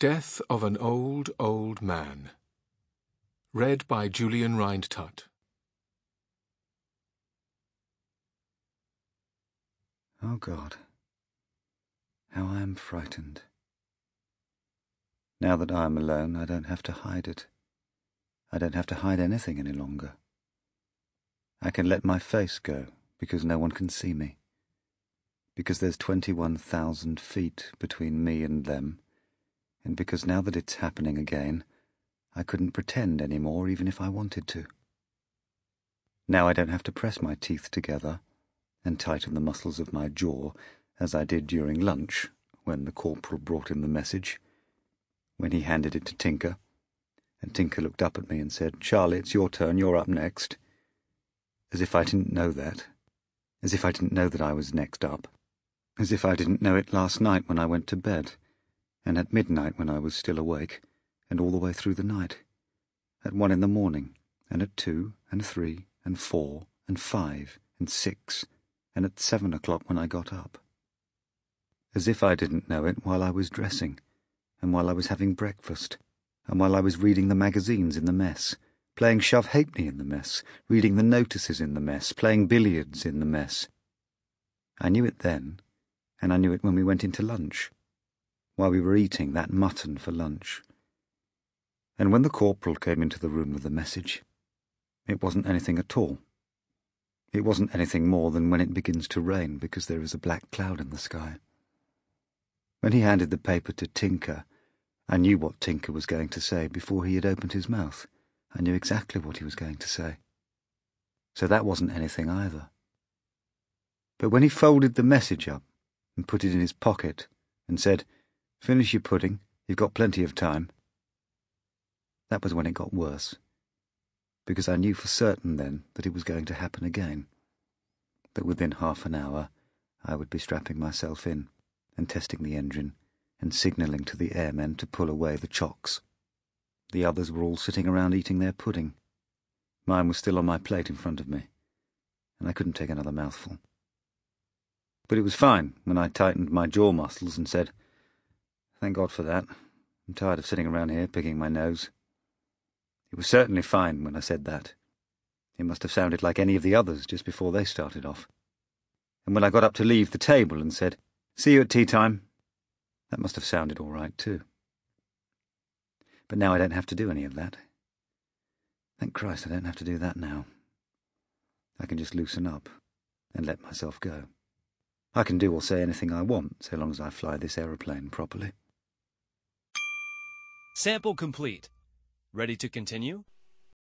Death of an Old, Old Man. Read by Julian Rhind-Tutt. Oh God, how I am frightened. Now that I am alone, I don't have to hide it. I don't have to hide anything any longer. I can let my face go because no one can see me. Because there's 21,000 feet between me and them, and because now that it's happening again, I couldn't pretend any more even if I wanted to. Now I don't have to press my teeth together and tighten the muscles of my jaw as I did during lunch when the corporal brought in the message, when he handed it to Tinker, and Tinker looked up at me and said, Charlie, it's your turn, you're up next. As if I didn't know that. As if I didn't know that I was next up. As if I didn't know it last night when I went to bed, and at midnight when I was still awake, and all the way through the night. At one in the morning, and at two, and three, and four, and five, and six, and at seven o'clock when I got up. As if I didn't know it while I was dressing, and while I was having breakfast, and while I was reading the magazines in the mess, playing shove halfpenny in the mess, reading the notices in the mess, playing billiards in the mess. I knew it then, and I knew it when we went into lunch, while we were eating that mutton for lunch. And when the corporal came into the room with the message, it wasn't anything at all. It wasn't anything more than when it begins to rain because there is a black cloud in the sky. When he handed the paper to Tinker, I knew what Tinker was going to say before he had opened his mouth. I knew exactly what he was going to say. So that wasn't anything either. But when he folded the message up and put it in his pocket and said, Finish your pudding, you've got plenty of time, that was when it got worse. Because I knew for certain then that it was going to happen again. That within half an hour I would be strapping myself in and testing the engine and signalling to the airmen to pull away the chocks. The others were all sitting around eating their pudding. Mine was still on my plate in front of me, and I couldn't take another mouthful. But it was fine when I tightened my jaw muscles and said, Thank God for that. I'm tired of sitting around here picking my nose. It was certainly fine when I said that. It must have sounded like any of the others just before they started off. And when I got up to leave the table and said, See you at tea time, that must have sounded all right too. But now I don't have to do any of that. Thank Christ I don't have to do that now. I can just loosen up and let myself go. I can do or say anything I want so long as I fly this aeroplane properly. Sample complete. Ready to continue?